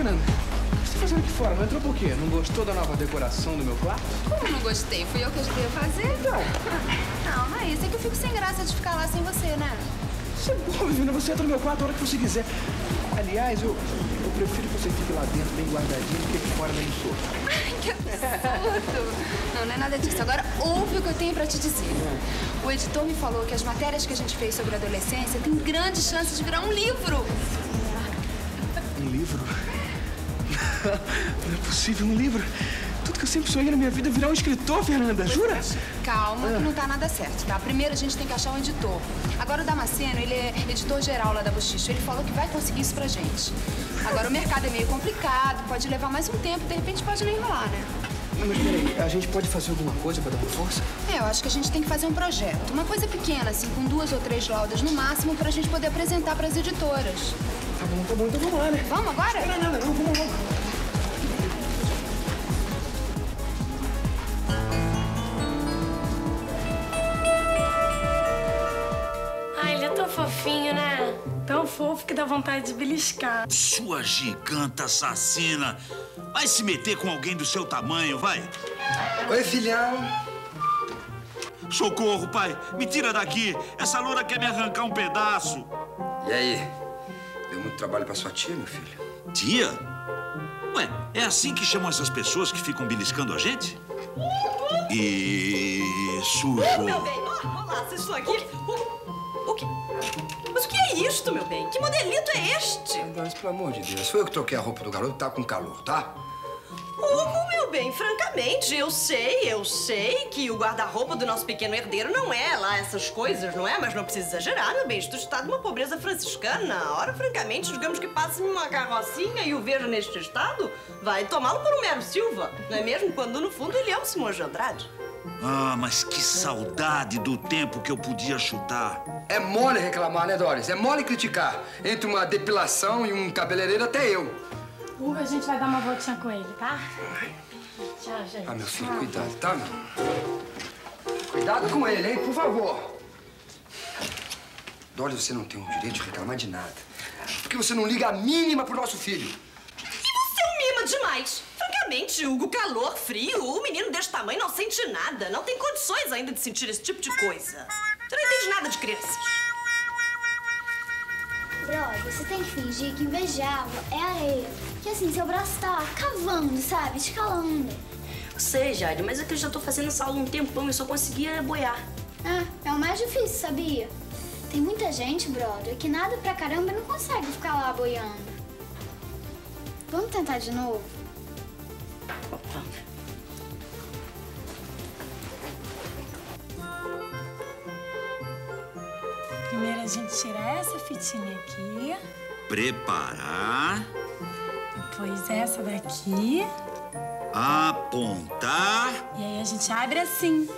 Fernanda, o que você tá fazendo aqui fora? Não entrou por quê? Não gostou da nova decoração do meu quarto? Como não gostei? Fui eu que ajudei a fazer? Não. Não, não é isso. É que eu fico sem graça de ficar lá sem você, né? Você é boa, Vina. Você entra no meu quarto a hora que você quiser. Aliás, eu, eu prefiro que você fique lá dentro bem guardadinho do que aqui fora meio solto. Ai, que absurdo. Não, não é nada disso. Agora, ouve o que eu tenho pra te dizer. O editor me falou que as matérias que a gente fez sobre adolescência têm grandes chances de virar um livro. Um livro? Não é possível, um livro. Tudo que eu sempre sonhei na minha vida é virar um escritor, Fernanda. Jura? Calma, que não tá nada certo, tá? Primeiro a gente tem que achar um editor. Agora o Damasceno, ele é editor-geral lá da Bochicho. Ele falou que vai conseguir isso pra gente. Agora o mercado é meio complicado, pode levar mais um tempo, de repente pode nem rolar, né? Não, mas peraí, a gente pode fazer alguma coisa pra dar uma força? É, eu acho que a gente tem que fazer um projeto. Uma coisa pequena, assim, com duas ou três laudas no máximo, pra gente poder apresentar pras editoras. Tá bom, tá bom, então vamos lá, né? Vamos agora? Não, não, não, não vamos. Ai, ele é tão fofinho, né? Tão fofo que dá vontade de beliscar. Sua giganta assassina! Vai se meter com alguém do seu tamanho, vai! Oi, filhão. Socorro, pai! Me tira daqui! Essa loura quer me arrancar um pedaço! E aí? Deu muito trabalho pra sua tia, meu filho? Tia? Ué, é assim que chamam essas pessoas que ficam beliscando a gente? E sujo. Meu bem, vocês estão aqui? O, o que? Mas o que é isto, meu bem? Que modelito é este? Mas, pelo amor de Deus, foi eu que troquei a roupa do garoto, tá com calor, tá? Hugo, bem, francamente, eu sei, eu sei que o guarda-roupa do nosso pequeno herdeiro não é lá essas coisas, não é? Mas não precisa exagerar, meu bem. Isto está de uma pobreza franciscana. Ora, francamente, digamos que passe numa carrocinha e o veja neste estado, vai tomá-lo por um mero Silva, não é mesmo? Quando, no fundo, ele é o Simão de Andrade. Ah, mas que saudade do tempo que eu podia chutar. É mole reclamar, né, Doris? É mole criticar. Entre uma depilação e um cabeleireiro, até eu. Hugo, a gente vai dar uma voltinha com ele, tá? Tchau, gente. Ah, meu filho, cuidado, tá, meu? Cuidado com ele, hein, por favor. Doris, você não tem o direito de reclamar de nada. Porque você não liga a mínima pro nosso filho. E você é um mima demais. Francamente, Hugo, calor, frio, o menino deste tamanho não sente nada. Não tem condições ainda de sentir esse tipo de coisa. Você não entende nada de crianças. Brother, você tem que fingir que em vez de água é areia. Que assim, seu braço tá cavando, sabe? Escalando. Sei, Jade, mas é que eu já tô fazendo essa aula um tempão e só conseguia boiar. Ah, é o mais difícil, sabia? Tem muita gente, brother, que nada pra caramba e não consegue ficar lá boiando. Vamos tentar de novo? Primeiro a gente tira essa fitinha aqui, Preparar, depois essa daqui, apontar. e aí a gente abre assim.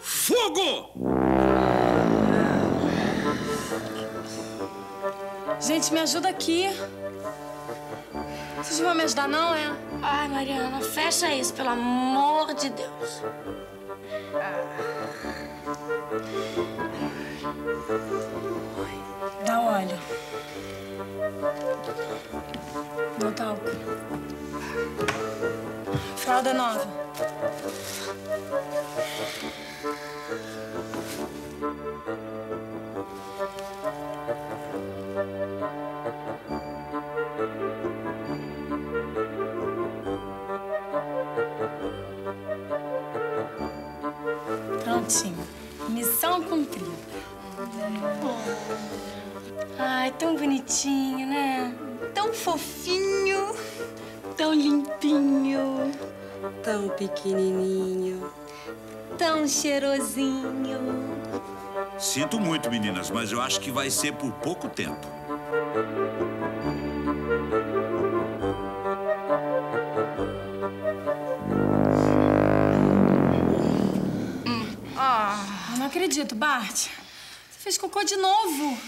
Fogo! Gente, me ajuda aqui. Vocês não vão me ajudar, não, é? Ai, Mariana, fecha isso, pelo amor de Deus. Dá óleo. Dá o talco. Fralda nova. Prontinho. Missão cumprida. Ai, tão bonitinho, né? Tão fofinho, tão limpinho, pequenininho. tão cheirosinho. Sinto muito, meninas, mas eu acho que vai ser por pouco tempo. Ah, não acredito, Bart. Você fez cocô de novo.